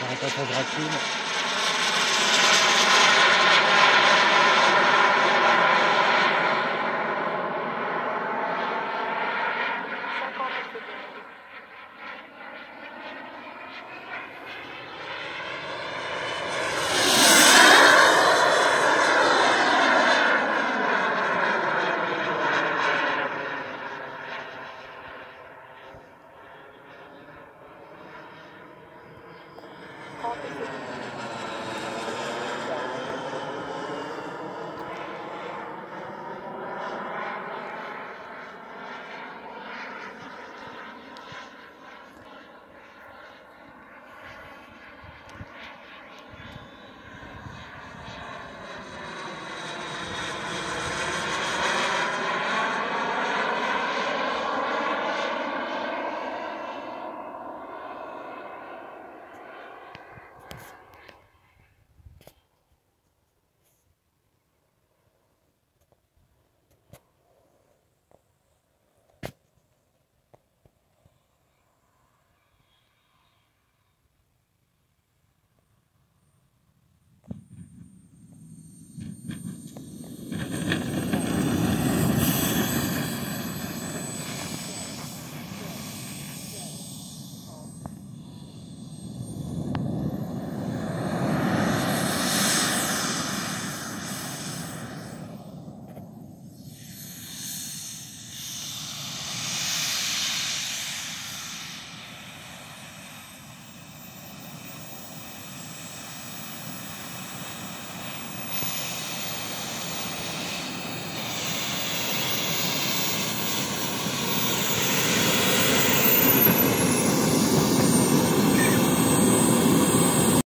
Arrêtation gratuite.